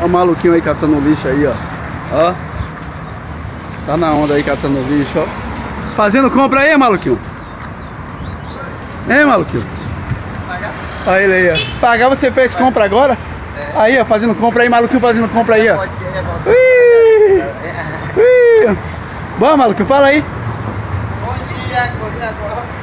Olha o maluquinho aí catando lixo aí, ó. Ó. Tá na onda aí catando lixo, ó. Fazendo compra aí, maluquinho? Hein, maluquinho? Pagar? Aí ele aí, ó. Pagar você fez compra agora? É. Aí, ó, fazendo compra aí, maluquinho fazendo compra aí, ó. Ui! Ui! É. Bom, maluquinho, fala aí. Bom dia.